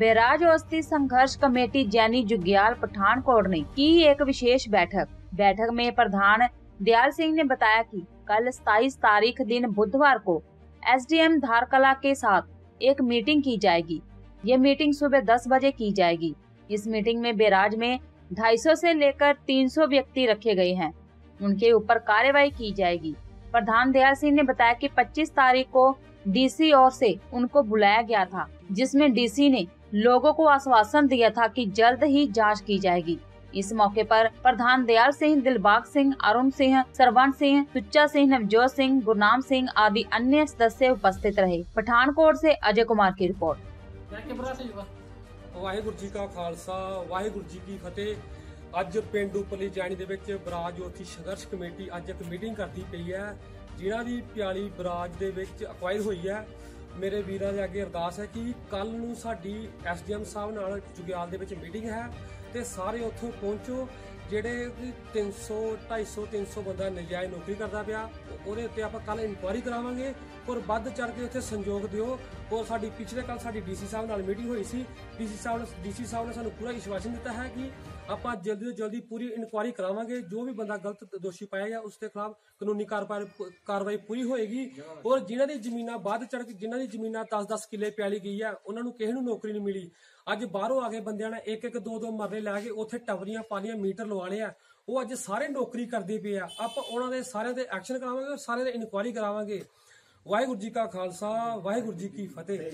Barrage औस्ती संघर्ष committee जैनी Jugyal Pathankot ने की एक विशेष बैठक। बैठक में प्रधान दयाल सिंह ने बताया कि कल 27 तारीख दिन बुधवार को एसडीएम धारकला के साथ एक मीटिंग की जाएगी। ये मीटिंग सुबह 10 बजे की जाएगी। इस मीटिंग में बैराज में 250 से लेकर 300 व्यक्ति रखे गए हैं। उनके ऊपर कार्यवाही की जाएगी। प्रधान दयाल सिंह ने बताया कि 25 तारीख को डीसी ओर से उनको बुलाया गया था जिसमें डीसी ने लोगों को आश्वासन दिया था कि जल्द ही जांच की जाएगी इस मौके पर प्रधान दयाल सिंह दिलबाग सिंह अरुण सिंह सरवण सिंह सुच्चा सिंह नवजोत सिंह गुरनाम सिंह आदि अन्य सदस्य उपस्थित रहे पठानकोट से अजय कुमार की रिपोर्ट ਵਾਹਿਗੁਰੂ ਜੀ ਕਾ ਖਾਲਸਾ ਵਾਹਿਗੁਰੂ ਜੀ ਕੀ ਫਤਿਹ ਅੱਜ ਪਿੰਡ ਉਪਰਲੀ ਜਾਣੀ ਦੇ ਵਿੱਚ ਬਰਾਜ ਜੋਤੀ ਸੰਘਰਸ਼ ਕਮੇਟੀ ਅੱਜ ਇੱਕ ਮੀਟਿੰਗ ਕਰਦੀ ਪਈ ਹੈ ਜਿਨ੍ਹਾਂ ਦੀ ਪਿਆਲੀ ਬਰਾਜ ਦੇ ਵਿੱਚ ਅਕਵਾਇਰ ਹੋਈ ਹੈ, ਮੇਰੇ ਵੀਰਾਂ ਦੇ ਅੱਗੇ ਅਰਦਾਸ ਹੈ ਕਿ ਕੱਲ ਨੂੰ ਸਾਡੀ ਐਸਡੀਐਮ ਸਾਹਿਬ ਨਾਲ ਜੁਗਿਆਲ ਦੇ ਵਿੱਚ ਮੀਟਿੰਗ ਹੈ ਤੇ ਸਾਰੇ ਉੱਥੋਂ ਪਹੁੰਚੋ। ਜਿਹੜੇ ਵੀ 300 250 300 ਬੰਦਾ ਨਜਾਇਜ਼ ਨੌਕਰੀ ਕਰਦਾ ਪਿਆ, ਉਹਦੇ ਉੱਤੇ ਆਪਾਂ ਕੱਲ ਇਨਕੁਆਇਰੀ ਕਰਾਵਾਂਗੇ ਔਰ ਵੱਧ ਚੜ ਕੇ ਉੱਥੇ ਸੰਯੋਗ ਦਿਓ। ਔਰ ਸਾਡੀ ਪਿਛਲੇ ਕੱਲ ਸਾਡੀ ਡੀਸੀ ਸਾਹਿਬ ਨਾਲ ਮੀਟਿੰਗ ਹੋਈ ਸੀ। ਡੀਸੀ ਸਾਹਿਬ ਨੇ ਡੀਸੀ ਸਾਹਿਬ ਨੇ ਸਾਨੂੰ ਪੂਰਾ ਵਿਸ਼ਵਾਸਨ ਦਿੱਤਾ ਹੈ ਕਿ ਆਪਾਂ ਜਲਦੀ ਤੋਂ ਜਲਦੀ ਪੂਰੀ ਇਨਕੁਆਇਰੀ ਕਰਾਵਾਂਗੇ। ਜੋ ਵੀ ਬੰਦਾ ਗਲਤ ਦੋਸ਼ੀ ਪਾਇਆ ਗਿਆ, ਉਸ ਦੇ ਖਿਲਾਫ ਕਾਨੂੰਨੀ ਕਾਰਵਾਈ ਕਾਰਵਾਈ ਪੂਰੀ ਹੋਏਗੀ। ਔਰ ਜਿਨ੍ਹਾਂ ਦੀ ਜ਼ਮੀਨਾਂ ਵੱਧ ਚੜ ਕੇ ਜਿਨ੍ਹਾਂ ਦੀ ਜ਼ਮੀਨਾਂ 10-10 ਕਿੱਲੇ ਪਿਆਲੀ ਗਈ ਹੈ, ਉਹਨਾਂ ਨੂੰ ਕਿਸੇ ਨੂੰ ਨੌਕਰੀ ਨਹੀਂ ਮਿਲੀ। ਅੱਜ ਬਾਹਰੋਂ ਆ ਕੇ ਬੰਦਿਆਂ ਨੇ ਇੱਕ ਇੱਕ ਦੋ ਦੋ ਮਰਲੇ ਲੈ ਕੇ ਉੱਥੇ ਟਵਰੀਆਂ ਪਾਲੀਆਂ, ਮੀਟਰ ਲਵਾਣੇ ਆ, ਉਹ ਅੱਜ ਸਾਰੇ ਨੌਕਰੀ ਕਰਦੇ ਪਏ ਆ। ਆਪਾਂ ਉਹਨਾਂ ਦੇ ਸਾਰਿਆਂ ਦੇ ਐਕਸ਼ਨ ਕਰਾਵਾਂਗੇ ਔਰ ਸਾਰਿਆਂ ਦੇ ਇਨਕੁਆਇਰੀ ਕਰਾਵਾਂਗੇ। ਵਾਹਿਗੁਰੂ ਜੀ ਕਾ ਖਾਲਸਾ, ਵਾਹਿਗੁਰੂ ਜੀ ਕੀ ਫਤਿਹ।